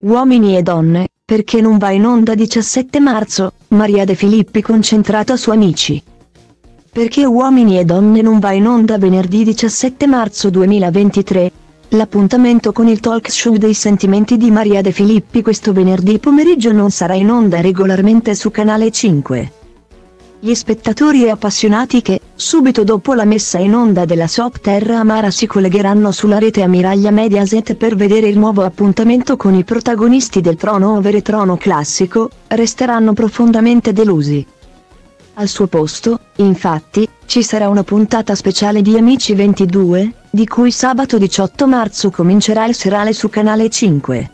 Uomini e donne, perché non va in onda 17 marzo, Maria De Filippi concentrata su Amici. Perché Uomini e donne non va in onda venerdì 17 marzo 2023? L'appuntamento con il talk show dei sentimenti di Maria De Filippi questo venerdì pomeriggio non sarà in onda regolarmente su Canale 5. Gli spettatori e appassionati che, subito dopo la messa in onda della soap Terra Amara si collegheranno sulla rete Ammiraglia Mediaset per vedere il nuovo appuntamento con i protagonisti del trono over e trono classico, resteranno profondamente delusi. Al suo posto, infatti, ci sarà una puntata speciale di Amici 22, di cui sabato 18 marzo comincerà il serale su Canale 5.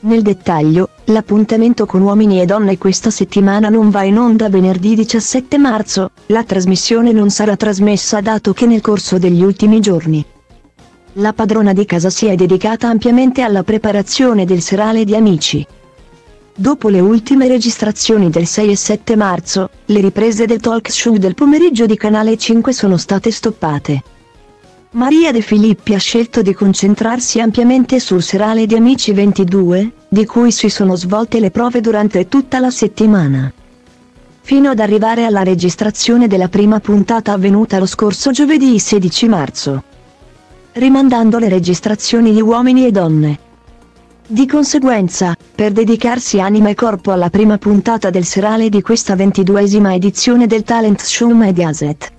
Nel dettaglio, l'appuntamento con uomini e donne questa settimana non va in onda venerdì 17 marzo, la trasmissione non sarà trasmessa dato che nel corso degli ultimi giorni la padrona di casa si è dedicata ampiamente alla preparazione del serale di amici. Dopo le ultime registrazioni del 6 e 7 marzo, le riprese del talk show del pomeriggio di Canale 5 sono state stoppate. Maria De Filippi ha scelto di concentrarsi ampiamente sul serale di Amici 22, di cui si sono svolte le prove durante tutta la settimana. Fino ad arrivare alla registrazione della prima puntata avvenuta lo scorso giovedì 16 marzo. Rimandando le registrazioni di uomini e donne. Di conseguenza, per dedicarsi anima e corpo alla prima puntata del serale di questa ventiduesima edizione del talent show Mediaset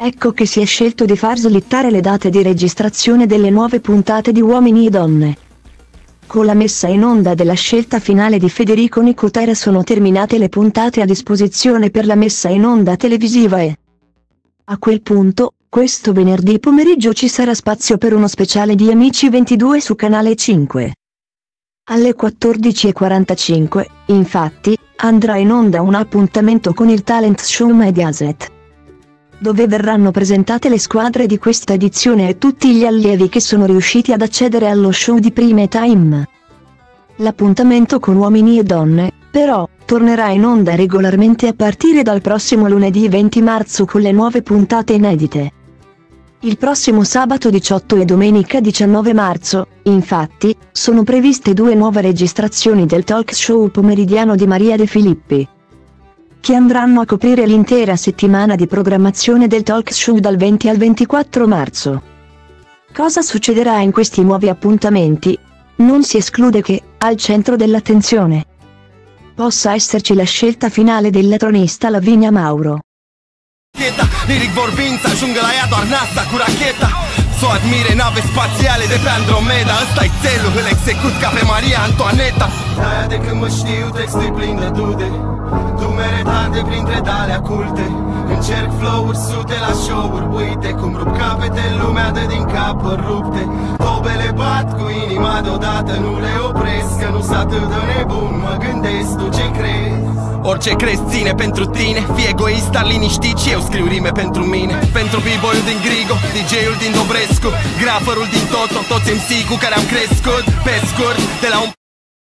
Ecco che si è scelto di far slittare le date di registrazione delle nuove puntate di Uomini e Donne. Con la messa in onda della scelta finale di Federico Nicotera sono terminate le puntate a disposizione per la messa in onda televisiva e a quel punto, questo venerdì pomeriggio ci sarà spazio per uno speciale di Amici 22 su Canale 5. Alle 14.45, infatti, andrà in onda un appuntamento con il talent show Mediaset dove verranno presentate le squadre di questa edizione e tutti gli allievi che sono riusciti ad accedere allo show di Prime Time. L'appuntamento con uomini e donne, però, tornerà in onda regolarmente a partire dal prossimo lunedì 20 marzo con le nuove puntate inedite. Il prossimo sabato 18 e domenica 19 marzo, infatti, sono previste due nuove registrazioni del talk show pomeridiano di Maria De Filippi che andranno a coprire l'intera settimana di programmazione del talk show dal 20 al 24 marzo. Cosa succederà in questi nuovi appuntamenti? Non si esclude che, al centro dell'attenzione, possa esserci la scelta finale della tronista Lavinia Mauro. Liric vorbind să ajungă la ea doar NASA cu racheta Să o admire nave spațiale de pe Andromeda. Ăsta e țelul, îl execut ca pe Maria Antoaneta. De-aia de când mă știu textul plin de dude. Dumeretate printre tale culte Încerc flow-uri sute la show-uri. Uite cum rup capete, lumea de din cap rupte Tobele bat cu inima deodată Nu le opresc, că nu s atât de nebun. Mă gândesc, tu ce crezi? Orice crezi ține pentru tine. Fii egoist, dar liniștit și eu scriu rime pentru mine. Pentru b-boyul din Grigo, DJ-ul din Dobrescu Graferul din Toto, toți MC cu care am crescut. Pe scurt, de la un